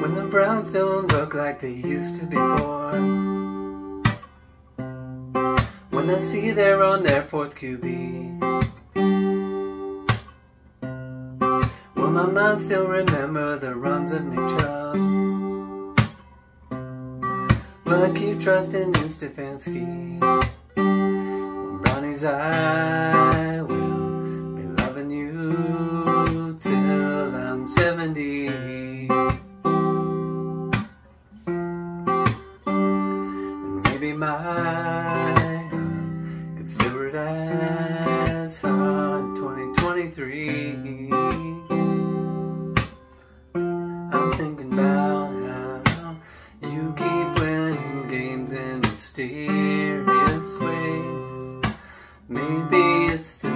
When the Browns don't look like they used to before. When I see they're on their fourth QB. Will my mind still remember the runs of Nick Chubb? Will I keep trusting in Stefanski? When Brownies I will be loving you till I'm 70. be mine. It's numbered as on 2023. I'm thinking about how you keep winning games in mysterious ways. Maybe it's the